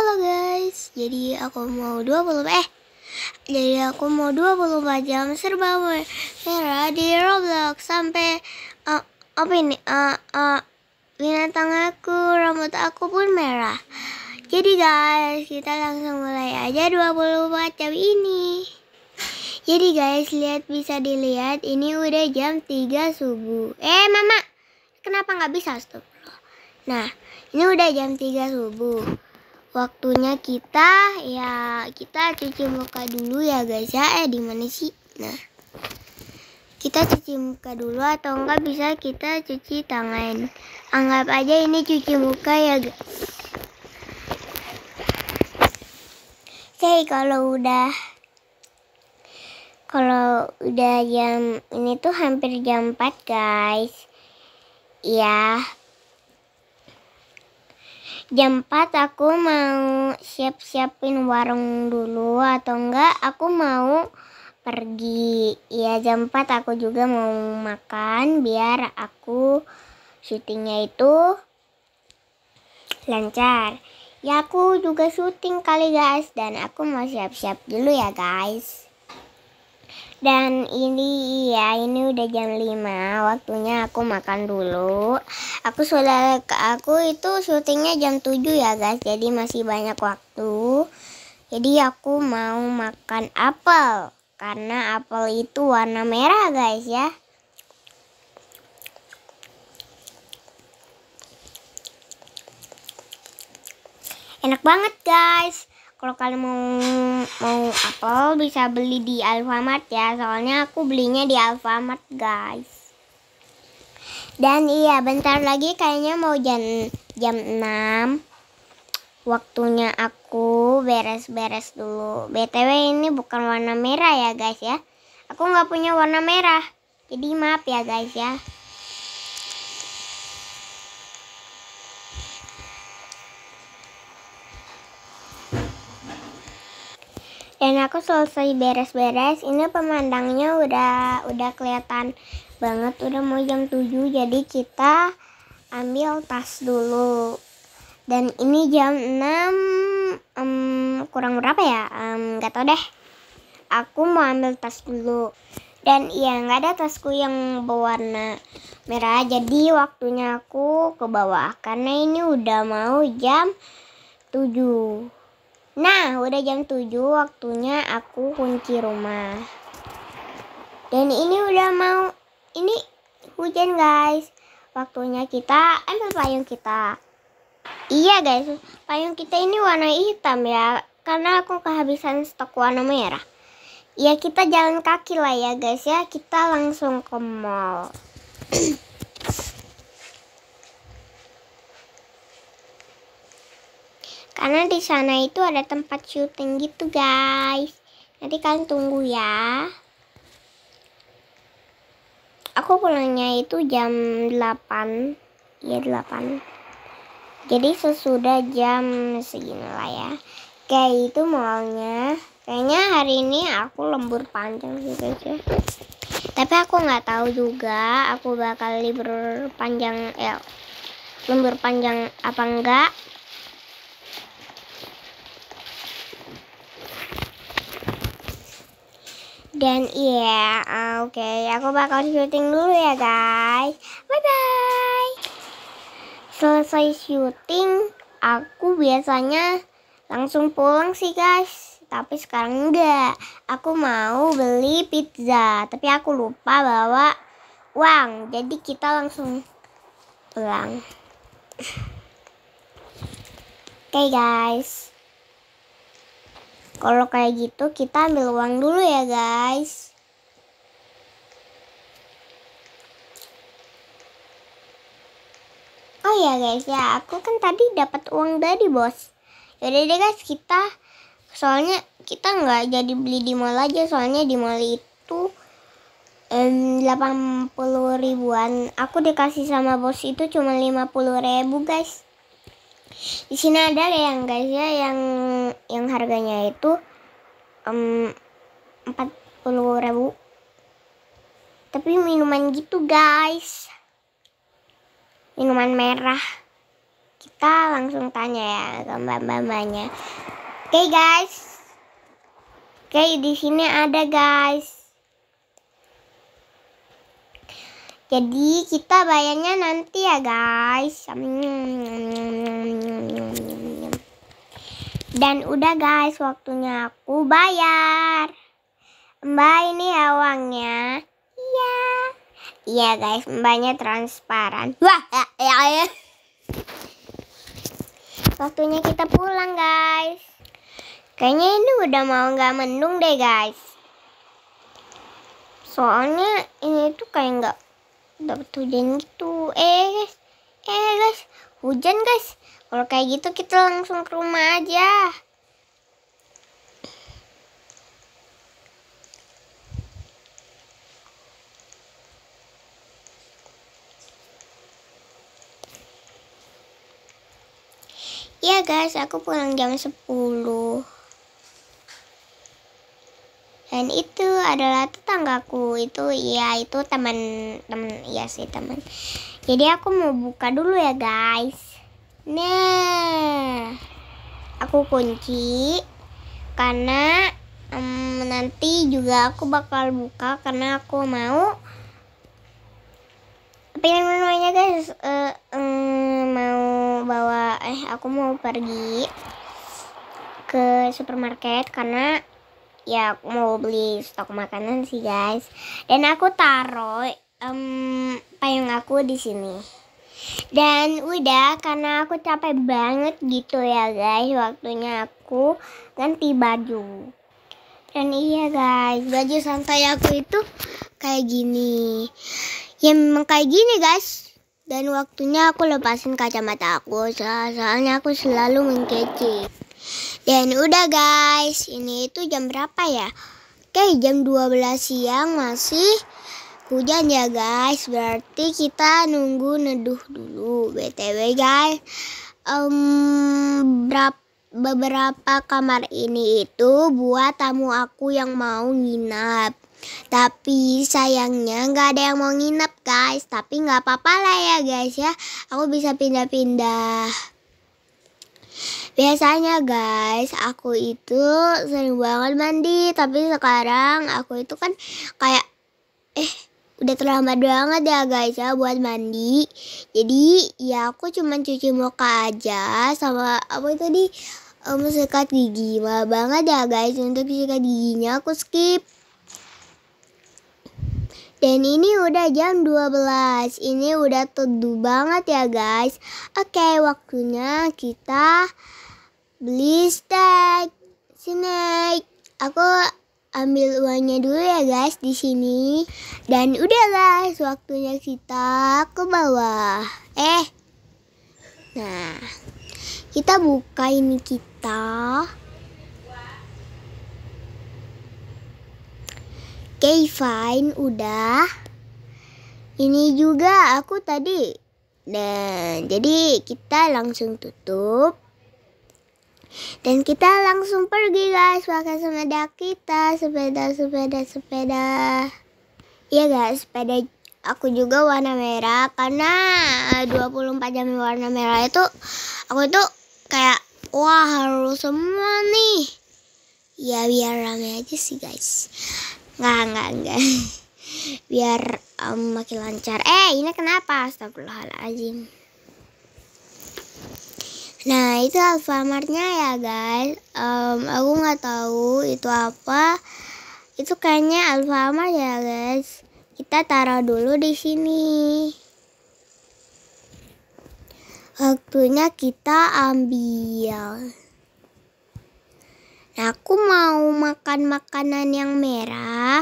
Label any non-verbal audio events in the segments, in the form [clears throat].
Halo guys, jadi aku mau 20 eh jadi aku mau 24 jam serba merah di Roblox sampai uh, apa ini? Uh, uh, binatang aku, rambut aku pun merah. Jadi guys, kita langsung mulai aja 24 jam ini. Jadi guys, lihat bisa dilihat ini udah jam 3 subuh. Eh mama, kenapa nggak bisa stop? Nah, ini udah jam 3 subuh waktunya kita ya kita cuci muka dulu ya guys ya. Eh di mana sih? Nah kita cuci muka dulu atau enggak bisa kita cuci tangan. Anggap aja ini cuci muka ya guys. Oke kalau udah kalau udah jam ini tuh hampir jam 4 guys. Ya jam 4 aku mau siap-siapin warung dulu atau enggak aku mau pergi. Ya jam 4 aku juga mau makan biar aku syutingnya itu lancar. Ya aku juga syuting kali guys. Dan aku mau siap-siap dulu ya guys dan ini ya ini udah jam 5 waktunya aku makan dulu. Aku sudah aku itu syutingnya jam 7 ya guys. Jadi masih banyak waktu. Jadi aku mau makan apel. Karena apel itu warna merah guys ya. Enak banget guys kalau kalian mau mau apel bisa beli di Alfamart ya. Soalnya aku belinya di Alfamart guys. Dan iya bentar lagi kayaknya mau jam jam 6 waktunya aku beres-beres dulu. Btw ini bukan warna merah ya guys ya. Aku nggak punya warna merah. Jadi maaf ya guys ya dan aku selesai beres-beres ini pemandangnya udah udah kelihatan banget udah mau jam 7 jadi kita ambil tas dulu. Dan ini jam 6 um, kurang berapa ya? Um, gak tau deh. Aku mau ambil tas dulu. Dan iya nggak ada tasku yang berwarna merah jadi waktunya aku ke bawah. Karena ini udah mau jam 7 Nah, udah jam 7 waktunya aku kunci rumah. Dan ini udah mau ini hujan, guys. Waktunya kita ambil payung kita. Iya, guys. Payung kita ini warna hitam ya, karena aku kehabisan stok warna merah. Ya, kita jalan kaki lah ya, guys ya. Kita langsung ke mall. [clears throat] Karena di sana itu ada tempat syuting gitu guys. Nanti kalian tunggu ya. Aku pulangnya itu jam 8. Ya 8. Jadi sesudah jam segini lah ya. Kayak itu maunya. Kayaknya hari ini aku lembur panjang sih guys ya. Tapi aku nggak tahu juga aku bakal libur panjang eh lembur panjang apa enggak Dan iya, yeah, oke, okay, aku bakal syuting dulu ya guys. Bye bye. Selesai syuting, aku biasanya langsung pulang sih guys. Tapi sekarang enggak. Aku mau beli pizza, tapi aku lupa bawa uang. Jadi kita langsung pulang. Oke okay, guys. Kalau kayak gitu kita ambil uang dulu ya guys. Oh ya guys ya, aku kan tadi dapat uang dari bos. Yaudah deh guys kita, soalnya kita nggak jadi beli di mall aja, soalnya di mall itu um, 80 ribuan. Aku dikasih sama bos itu cuma 50 ribu guys di sini ada yang guys ya yang yang harganya itu empat puluh ribu tapi minuman gitu guys minuman merah kita langsung tanya ya ke mbak-mbaknya. Oke okay, guys. Oke, okay, di sini ada guys. Jadi kita bayarnya nanti ya guys. Dan udah guys, waktunya aku bayar. Mbak ini ya uangnya. Iya. Iya guys, mbaknya transparan. Wah, ya, ya, ya. Waktunya kita pulang guys. Kayaknya ini udah mau nggak mendung deh guys. Soalnya ini tuh kayak nggak dapat hujan gitu. Eh guys. Eh guys. Hujan guys. Kalau kayak gitu kita langsung ke rumah aja. Iya guys, aku pulang jam 10 dan itu adalah tetanggaku. Itu ya itu teman teman ya sih teman. Jadi aku mau buka dulu ya guys. Nah aku kunci karena um, nanti juga aku bakal buka karena aku mau. Yang namanya guys? Uh, um, mau bawa eh aku mau pergi ke supermarket karena ya mau beli stok makanan sih guys. Dan aku taruh um, payung aku di sini. Dan udah karena aku capek banget gitu ya guys waktunya aku ganti baju. Dan iya guys baju santai aku itu kayak gini. Ya memang kayak gini guys. Dan waktunya aku lepasin kacamata aku soalnya aku selalu mengkece dan udah guys, ini itu jam berapa ya? Oke, jam 12 siang masih hujan ya guys. Berarti kita nunggu neduh dulu. BTW guys, um, berapa beberapa kamar ini itu buat tamu aku yang mau nginap. Tapi sayangnya nggak ada yang mau nginap guys. Tapi nggak apa-apa lah ya guys ya. Aku bisa pindah-pindah. Biasanya guys, aku itu sering banget mandi, tapi sekarang aku itu kan kayak eh udah terlambat banget ya guys ya buat mandi. Jadi ya aku cuma cuci muka aja sama apa itu tadi um, sikat gigi. Mahal banget ya guys untuk sikat giginya aku skip. Dan ini udah jam 12. Ini udah teduh banget ya guys. Oke, waktunya kita beli steak. Sini, aku ambil uangnya dulu ya guys di sini. Dan udah guys, waktunya kita ke bawah. Eh. Nah, kita buka ini kita. Fine, udah. Ini juga aku tadi. Dan jadi kita langsung tutup. Dan kita langsung pergi guys pakai sepeda kita, sepeda, sepeda, sepeda. Iya guys, sepeda aku juga warna merah karena 24 jam warna merah itu aku itu kayak wah harus semua nih. Ya biar rame aja sih guys. Nggak, nggak, nggak. [laughs] Biar um, makin lancar. Eh, ini kenapa? Astagfirullahaladzim. Nah, itu Alfamartnya ya, guys. Um, aku nggak tahu itu apa. Itu kayaknya Alfamart ya, guys. Kita taruh dulu di sini. Waktunya kita ambil. Nah, aku mau makan makanan yang merah.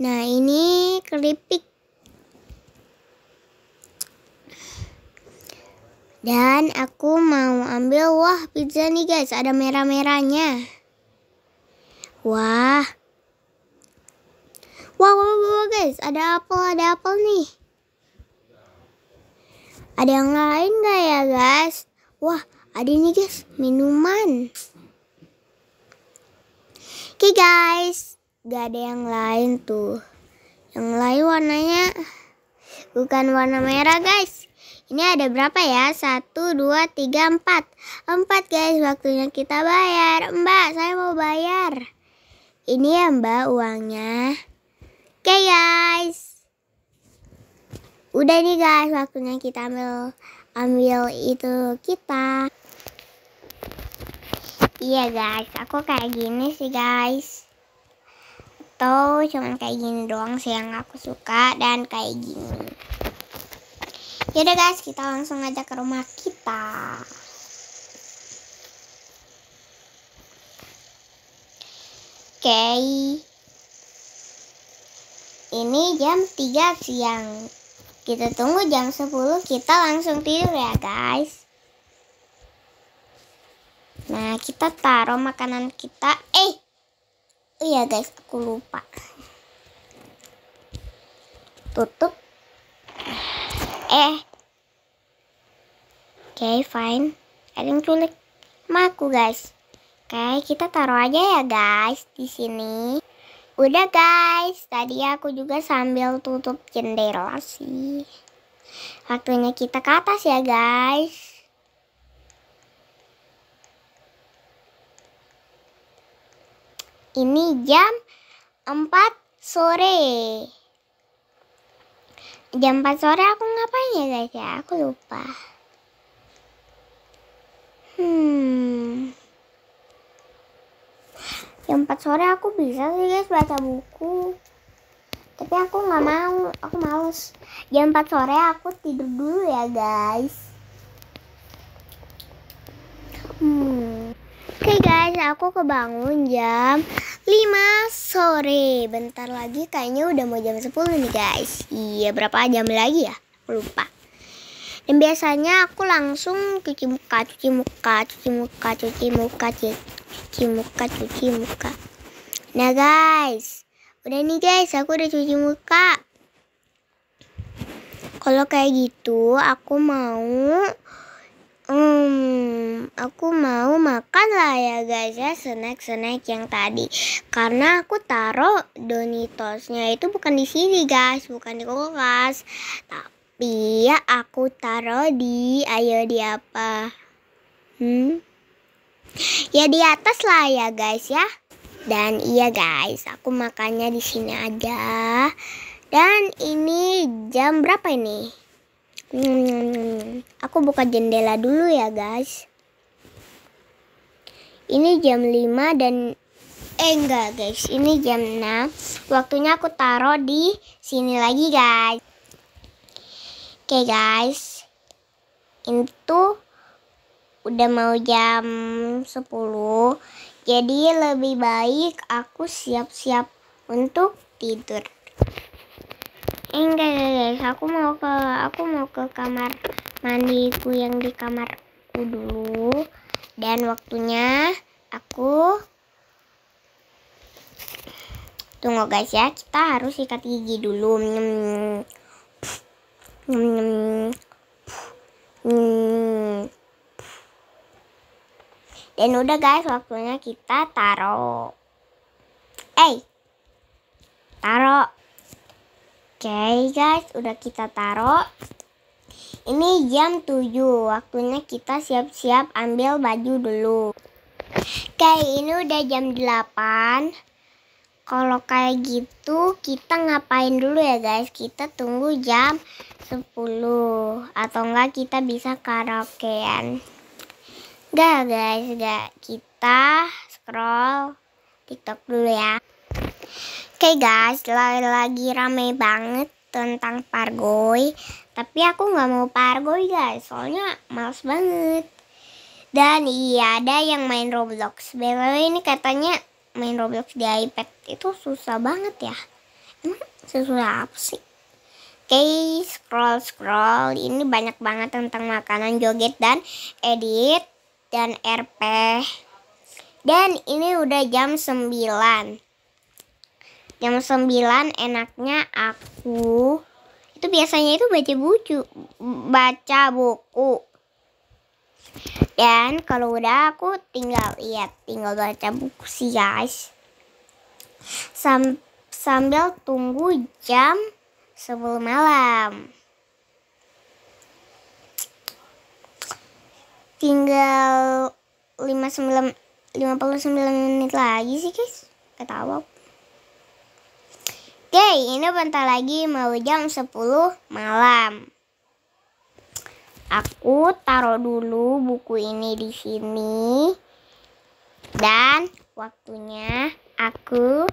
Nah, ini keripik. Dan aku mau ambil, wah pizza nih guys, ada merah-merahnya. Wah. Wah, wah, wah guys, ada apel, ada apel nih. Ada yang lain gak ya guys? Wah, ada nih guys, minuman. Oke guys, gak ada yang lain tuh. Yang lain warnanya bukan warna merah guys. Ini ada berapa ya? Satu, dua, tiga, empat. Empat guys, waktunya kita bayar. Mbak, saya mau bayar. Ini ya mbak uangnya. Oke guys. Udah nih guys, waktunya kita ambil ambil itu kita. Iya guys, aku kayak gini sih guys. Atau cuman kayak gini doang sih yang aku suka dan kayak gini. Yaudah guys, kita langsung aja ke rumah kita. Oke. Okay. Ini jam 3 siang. Kita tunggu jam 10 kita langsung tidur ya guys. Nah, kita taruh makanan kita. Eh. Oh iya guys, aku lupa. Tutup. Eh, okay, fine. Ada yang culik sama aku, guys. Oke, okay, kita taruh aja ya, guys, di sini. Udah, guys. Tadi aku juga sambil tutup jendela sih. Waktunya kita ke atas ya, guys. Ini jam 4 sore. Jam 4 sore aku ngapain ya, guys ya? Aku lupa. Hmm. Jam 4 sore aku bisa sih guys baca buku. Tapi aku nggak mau, aku males. Jam 4 sore aku tidur dulu ya guys. Hmm. Oke okay guys, aku kebangun jam 5 sore. Bentar lagi kayaknya udah mau jam 10 nih guys. Iya, berapa jam lagi ya? Lupa. Dan biasanya aku langsung cuci muka, cuci muka, cuci muka, cuci muka, cuci muka, cuci muka. Nah guys, udah nih guys, aku udah cuci muka. Kalau kayak gitu, aku mau, hmm, aku mau makan lah ya guys ya snack-snack yang tadi. Karena aku taruh donitosnya itu bukan di sini guys, bukan di kulkas, tapi Biar aku taruh di ayo di apa? Hmm? Ya di atas lah ya guys ya. Dan iya guys, aku makannya di sini aja. Dan ini jam berapa ini? Aku buka jendela dulu ya guys. Ini jam 5 dan eh enggak guys, ini jam 6. Waktunya aku taruh di sini lagi guys. Oke guys, itu udah mau jam 10 Jadi lebih baik aku siap-siap untuk tidur Enggak guys, aku mau ke aku mau ke kamar mandiku yang di kamarku dulu Dan waktunya aku Tunggu guys ya, kita harus sikat gigi dulu. Dan udah guys, waktunya kita taruh. Eh, taruh. Okay, guys, udah kita taruh. Ini jam 7, waktunya kita siap-siap ambil baju dulu. Oke, ini udah jam 8. Kalau kayak gitu, kita ngapain dulu ya guys? Kita tunggu jam 10 atau enggak kita bisa karaokean enggak guys enggak kita scroll tiktok dulu ya oke okay guys lagi rame banget tentang pargoy tapi aku nggak mau pargoy guys soalnya males banget dan iya ada yang main roblox btw ini katanya main roblox di ipad itu susah banget ya emang susah apa sih Oke, scroll scroll. Ini banyak banget tentang makanan joget dan edit dan RP. Dan ini udah jam 9. Jam 9 enaknya aku itu biasanya itu baca buku, baca buku. Dan kalau udah aku tinggal lihat, tinggal baca buku sih guys. Sam sambil tunggu jam sebelum malam. tinggal 59 59 menit lagi sih guys ketawa Oke ini bentar lagi mau jam 10 malam aku taruh dulu buku ini di sini dan waktunya aku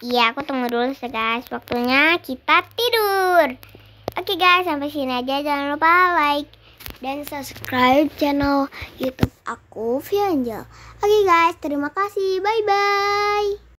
iya aku tunggu dulu guys waktunya kita tidur oke guys sampai sini aja jangan lupa like dan subscribe channel YouTube aku Vianjel. Oke guys, terima kasih. Bye bye.